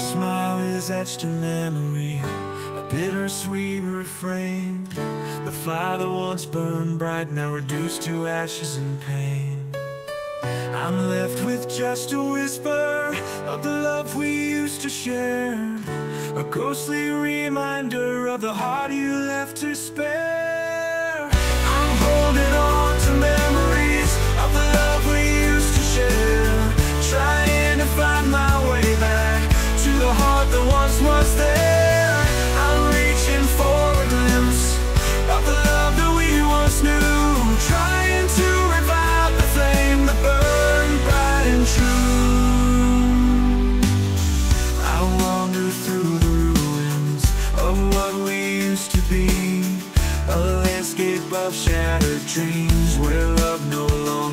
smile is etched in memory. A bittersweet refrain. The fire that once burned bright Now reduced to ashes and pain. I'm left with just a whisper Of the love we used to share. A ghostly reminder Of the heart you left to spare. what we used to be. A landscape of shattered dreams Where love no longer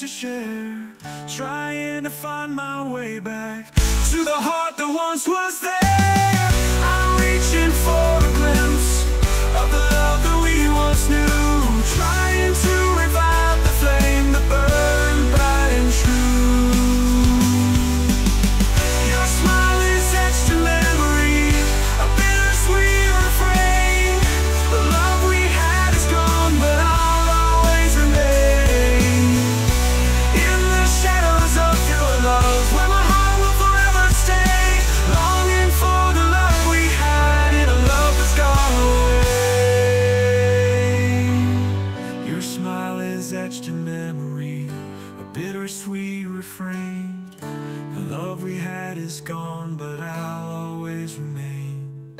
to share Trying to find my way back To the heart that once was there. etched memory, a bittersweet refrain. The love we had is gone, but I'll always remain.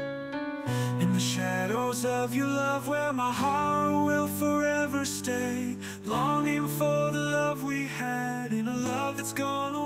In the shadows of your love, where my heart will forever stay, longing for the love we had, in a love that's gone away.